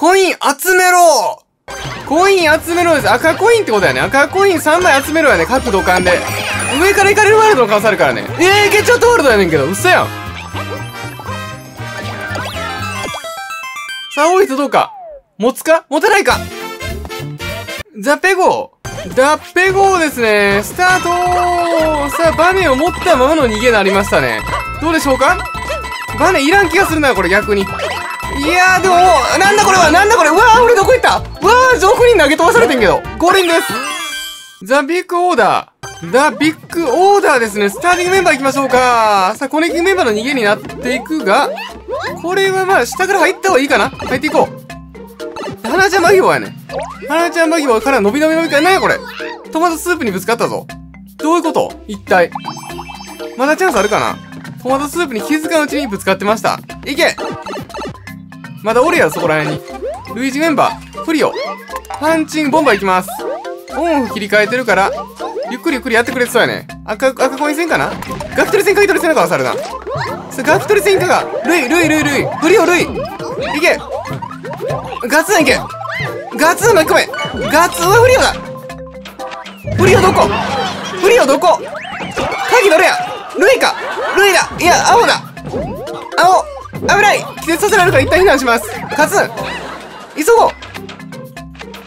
コイン集めろコイン集めろです。赤コインってことやね。赤コイン3枚集めろやね。各土管で。上から行かれるワールドの顔さあるからね。えー、ゲチャットワールドやねんけど。嘘やん。さあ、多い人どうか？持つか？持たないか？ザ・ペゴー。ザ・ペゴーですね。スタートさあ、バネを持ったままの逃げになりましたね。どうでしょうか？バネいらん気がするな、これ逆に。いやーでもなんだこれはなんだこれうわー俺どこ行った？うわー上空に投げ飛ばされてんけど五輪ですザ・ビッグオーダーザ・ビッグオーダーですね。スターティングメンバー行きましょうか。さあ、コネキングメンバーの逃げになっていくが、これはまあ、下から入った方がいいかな入っていこう。花ちゃんマギボやね。花ちゃんマギボから伸び伸び伸びか。なやこれ？トマトスープにぶつかったぞ。どういうこと？一体。まだチャンスあるかな？トマトスープに気づかぬうちにぶつかってました。いけまだおるやろ、そこら辺に。ルイージメンバー、フリオ。パンチングボンバーいきます。オンオフ切り替えてるから、ゆっくりゆっくりやってくれてそうやね。赤、赤コイン戦かな？ガキ取り戦かい取り戦かわさるな。さ、ガキ取り戦かが、ルイ、ルイ、ルイ、ルイ、フリオ、ルイ。いけ。ガツンいけ。ガツン巻き込め。ガツンはフリオだ。フリオどこ？フリオどこ？鍵どれやルイか。ルイだ。いや、青だ。青。危ない。気絶させられるから一旦避難します。カツ急ごう。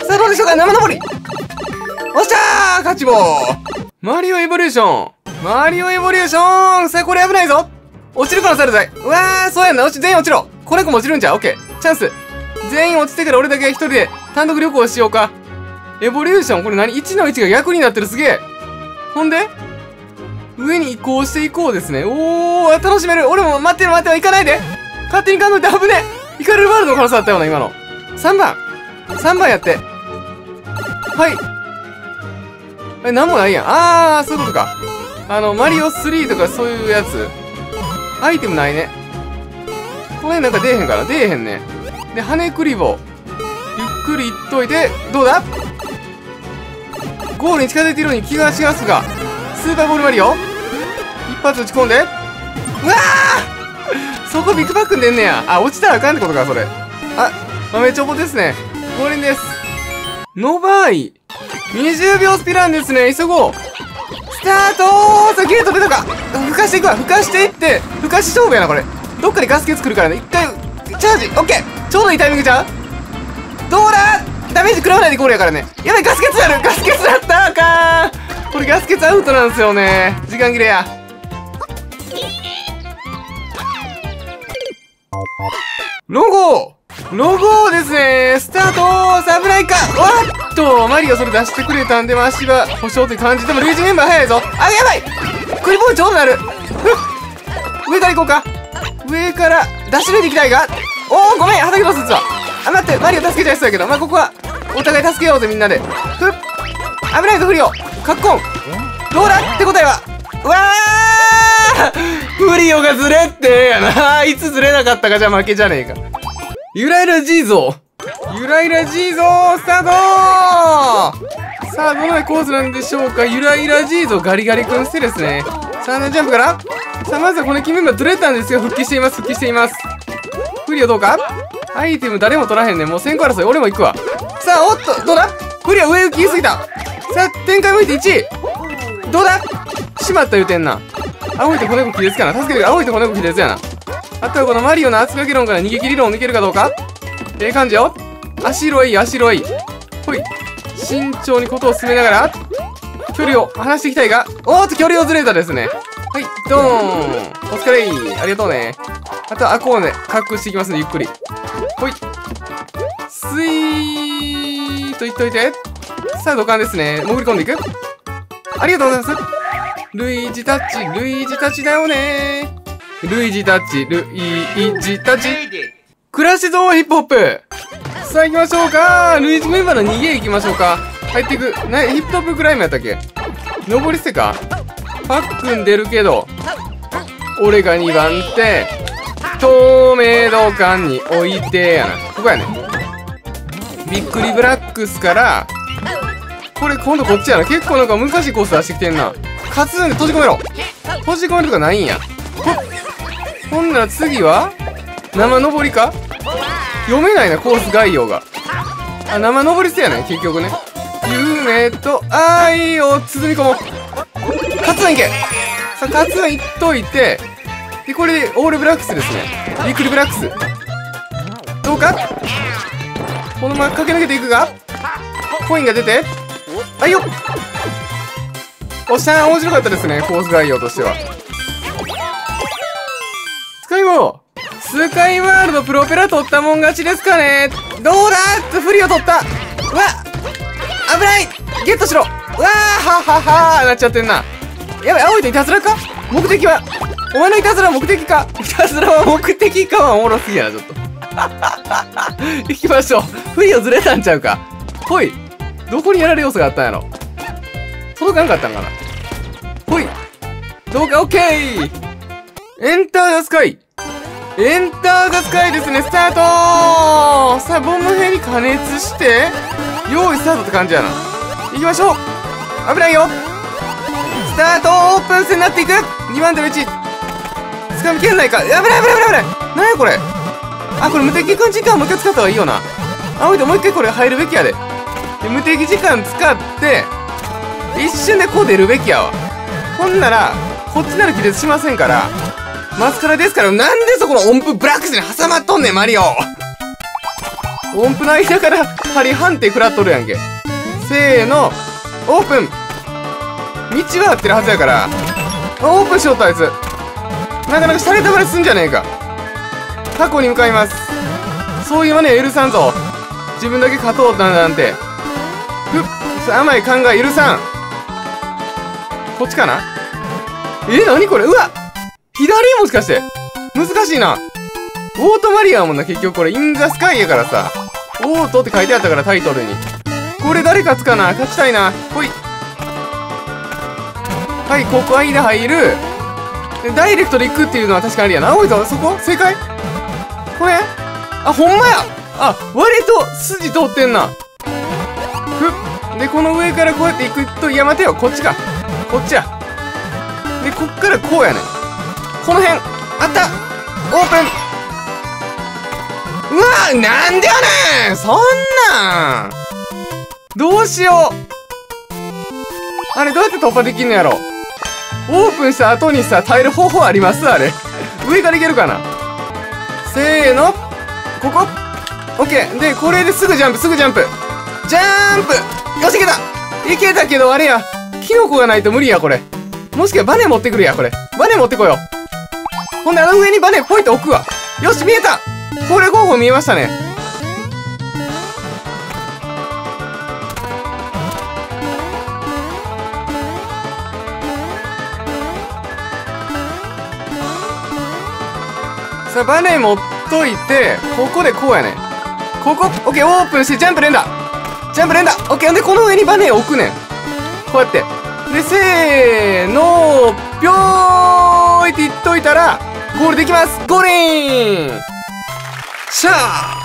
さあどうでしょうか。生登り。おっしゃー。勝ち棒マリオエボリューション。マリオエボリューション。さあこれ危ないぞ。落ちるからされたいうわーそうやんな。落ち全員落ちろ。子猫も落ちるんじゃ。オッケー。チャンス。全員落ちてから俺だけ一人で単独旅行しようか。エボリューション。これ何 ?1 の1が逆になってる。すげえ。ほんで？上に移行していこうですね。おー、楽しめる。俺も待ってる待ってる、行かないで。勝手に感動って危ねえ行かれるワールドの可能性あったよな、今の。3番。3番やって。はい。え、なんもないやん。あー、そういうことか。あの、マリオ3とかそういうやつ。アイテムないね。この辺なんか出えへんかな出えへんね。で、羽クリボー。ゆっくりいっといて、どうだ？ゴールに近づいているように気がしますが、スーパーボールマリオ一発打ち込んで、うわーそこビッグバック出んねや。あ、落ちたらあかんってことか、それ。あ、豆チョコですね。降臨です。の場合、20秒スピランですね。急ごう。スタートさあ、ゲート出たか。ふかしていくわ。ふかしていって、ふかし勝負やな、これ。どっかでガスケ作るからね。一回、チャージ。オッケーちょうどいいタイミングじゃんどうだ？ダメージ食らわないでゴールやからね。やばい、ガスケツあるガスケツだったあかんこれガスケツアウトなんですよね。時間切れや。ロゴロゴですね。スタート。サブライか。わっと。マリオそれ出してくれたんで、足は。保証って感じでも、ルイージメンバー早いぞ。あ、やばい。クリボーちょうどなる。上から行こうか上から出し抜いていきたいが。おおごめん。畑ボスっつわあ、待って。マリオ助けちゃいそうやけど、まあ、ここはお互い助けようぜみんなで。ふっ。危ないぞフリオカッコン。どうだ？って答えはうわーフリオがずれってやな。いつずれなかったかじゃ負けじゃねえか。ゆらゆらじいぞゆらゆらじいぞスタートさあ、どのコースなんでしょうかゆらゆらじいぞガリガリ君してですね。さあ、のジャンプから？さあ、まずはこの金メンバーずれたんですよ。復帰しています、復帰しています。フリオどうか？アイテム誰も取らへんねもう先行争い、俺も行くわ。さあ、おっと、どうだ？フリオ上行き過ぎた。さあ、展開向いて1位。どうだ？しまった言うてんな。青いと子猫気絶かな助けて青いと子猫気絶やな。あとはこのマリオの圧かけ論から逃げ切り論を抜けるかどうかええ感じよ。足色いい、足色いい。ほい。慎重にことを進めながら、距離を離していきたいが、おーっと距離をずれたですね。はい、ドーン。お疲れありがとうね。あとはアコーネ、滑空していきますね、ゆっくり。ほい。スイーと言っといて。さあ、土管ですね。潜り込んでいく。ありがとうございます。ルイージタッチ、ルイージタッチだよねルイージタッチ、ルイージタッチ。クラッシュゾーンヒップホップさあ行きましょうかルイージメンバーの逃げ行きましょうか入っていく。な、ヒップホップクライムやったっけ？登り捨てか？パックン出るけど、俺が2番手、透明度感に置いてやな。ここやね。びっくりブラックスから、これ今度こっちやな。結構なんか難しいコース出してきてんな。カツンで閉じ込めろ閉じ込めるとかないんやほんなら次は生登りか？読めないな、コース概要が。あ、生登り捨てやね、結局ね。夢と愛を包み込もう。カツンいけさあ、カツンいっといて、で、これでオールブラックスですね。びっくりブラックス。どうか？このまま駆け抜けていくがコインが出て、あいよおっしゃー面白かったですね、コース概要としては。スカイモスカイワールドプロペラ取ったもん勝ちですかねどうだってフリを取ったうわ危ないゲットしろうわーはははなっちゃってんな。やばい、青いといたずらか？目的は？お前のいたずらは目的か？いたずらは目的かはおもろすぎやな、ちょっと。行きましょう。フリをずれたんちゃうか。ほい。どこにやられる要素があったんやろ届かんかったんかな？ほい。どうか？オッケー。エンターザスカイ。エンターザスカイですね、スタート。さあ、ボム兵に加熱して、用意スタートって感じやな。行きましょう。危ないよ。スタート。オープン戦になっていく !2 番手の1掴みきれないか。危ない危ない危ない危ない。何やこれ？あ、これ無敵君時間もう一回使った方がいいよな。青いともう一回これ入るべきやで。で無敵時間使って、一瞬でこう出るべきやわ。ほんなら、こっちなる気絶しませんから、マスカラですから、なんでそこの音符ブラックスに挟まっとんねん、マリオ音符の間から針判定食らっとるやんけ。せーの、オープン道は合ってるはずやから、オープンしようとあいつ。なかなか洒落たまりすんじゃねえか。過去に向かいます。そういう真似は許さんぞ。自分だけ勝とうなんて。ふっ、甘い考え許さん。こっちかな？え、なにこれ？うわ左？もしかして難しいな。オートマリアもんな、結局これ。インザスカイやからさ。オートって書いてあったから、タイトルに。これ誰勝つかな勝ちたいな。ほい。はい、ここ間入る。ダイレクトで行くっていうのは確かにありやな。青いぞ、そこ？正解？これ？あ、ほんまやあ、割と筋通ってんな。ふっ。で、この上からこうやって行くと、いや、待てよ、こっちか。こっちや。で、こっからこうやねん。この辺、あったオープンうわなんでやねんそんなんどうしようあれ、どうやって突破できんのやろオープンした後にさ、耐える方法あります？あれ。上からいけるかな？せーの。ここ。オッケー。で、これですぐジャンプ、すぐジャンプ。ジャンプよし、いけたいけたけど、あれや。キノコがないと無理や、これ。もしくはバネ持ってくるや、これ。バネ持ってこよう。ほんで、あの上にバネポイント置くわ。よし、見えたこれ候補見えましたね。さあ、バネ持っといて、ここでこうやねここ、オッケー、オープンして、ジャンプ連打ジャンプ連打オッケー、ほんで、この上にバネ置くねん。こうやって。で、せーの。ぴょーいって言っといたら、ゴールできます。ゴールイン。しゃー。